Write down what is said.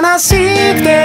悲しくて